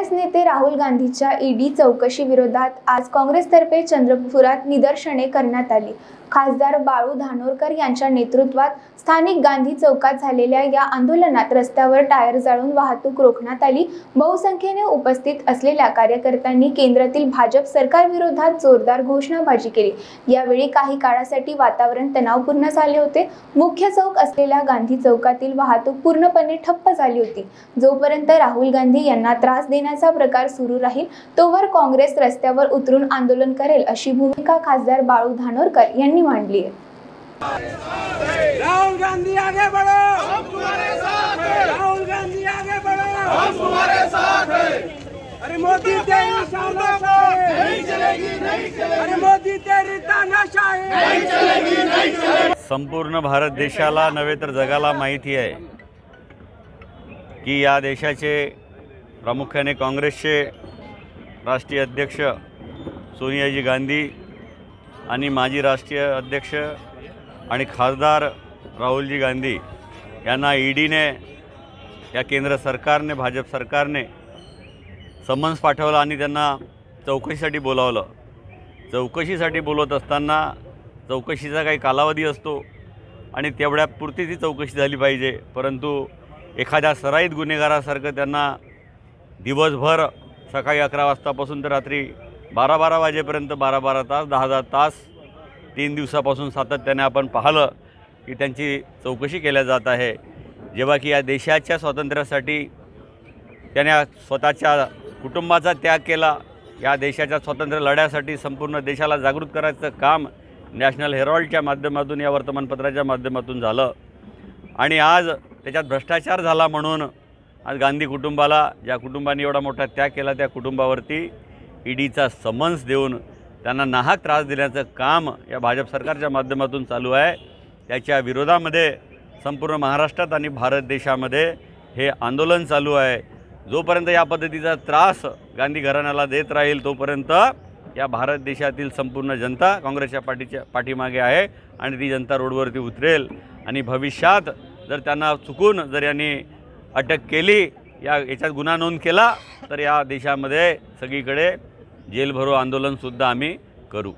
काँग्रेस नेते राहुल गांधीच्या ईडी चौकशी विरोधात आज काँग्रेसतर्फे चंद्रपुरात निदर्शने करण्यात आली. खासदार बाळू धानोरकर यांच्या नेतृत्वात स्थानिक गांधी चौकात झालेल्या या आंदोलनात रस्त्यावर टायर जाळून वाहतूक रोखण्यात आली. बहुसंख्येने उपस्थित असलेल्या कार्यकर्त्यांनी केंद्रातील भाजप सरकारविरोधात जोरदार घोषणाबाजी केली. यावेळी काही काळासाठी वातावरण तणावपूर्ण झाले होते. मुख्य चौक असलेल्या गांधी चौकातील वाहतूक पूर्णपणे ठप्प झाली होती. जोपर्यंत राहुल गांधी यांना त्रास देण्याचा प्रकार सुरू राहील तोवर काँग्रेस रस्त्यावर उतरून आंदोलन करेल अशी भूमिका खासदार बाळू धानोरकर यांनी मांडली आहे. राहुल गांधी आगे बढ़ो। हम तुम्हारे साथ हैं राहुल गांधी आगे बढ़ो। हम तुम्हारे साथ हैं अरे मोदी तेरी तानाशाही नहीं चलेगी नहीं चलेगी अरे मोदी तेरी तानाशाही नहीं चलेगी नहीं चलेगी संपूर्ण भारत देशाला नव्हे तर जगाला माहिती आहे की या देशाचे प्रामुख्याने काँग्रेसचे राष्ट्रीय अध्यक्ष सोनियाजी गांधी आणि माजी राष्ट्रीय अध्यक्ष आणि खासदार राहुलजी गांधी यांना ईडीने या केंद्र सरकारने भाजप सरकारने समन्स पाठवलं आणि त्यांना चौकशीसाठी बोलावलं. चौकशीसाठी बोलवत असताना चौकशीचा काही कालावधी असतो आणि तेवढ्यापुरती ती चौकशी झाली पाहिजे. परंतु एखाद्या सराईत गुन्हेगारासारखं त्यांना दिवसभर सकाळी अकरा वाजतापासून तर रात्री बारा बारा वाजेपर्यंत बारा बारा तास दहा दहा तास तीन दिवसापासून सातत्याने आपण पाहिलं की त्यांची चौकशी केल्या जात आहे. जेव्हा की या देशाच्या स्वातंत्र्यासाठी त्याने स्वतःच्या कुटुंबाचा त्याग केला या देशाच्या स्वातंत्र्य लढ्यासाठी संपूर्ण देशाला जागृत करायचं काम नॅशनल हेरॉल्डच्या माध्यमातून या वर्तमानपत्राच्या माध्यमातून झालं. आणि आज त्याच्यात भ्रष्टाचार झाला म्हणून आज गांधी कुटुंबाला ज्या कुटुंबाने एवढा मोठा त्याग केला त्या कुटुंबावरती ईडीचा समन्स देऊन त्यांना नाहक त्रास देण्याचं काम या भाजप सरकारच्या माध्यमातून चालू आहे. त्याच्या विरोधामध्ये संपूर्ण महाराष्ट्रात आणि भारत देशामध्ये हे आंदोलन चालू आहे. जोपर्यंत या पद्धतीचा त्रास गांधी घराण्याला देत राहील तोपर्यंत या भारत देशातील संपूर्ण जनता काँग्रेसच्या पाठीच्या पाठीमागे आहे आणि ती जनता रोडवरती उतरेल. आणि भविष्यात जर त्यांना चुकून जर यांनी अटक केली या याच्यात गुन्हा नोंद केला तर या देशामध्ये सगळीकडे जेलभरो आंदोलनसुद्धा आम्ही करू.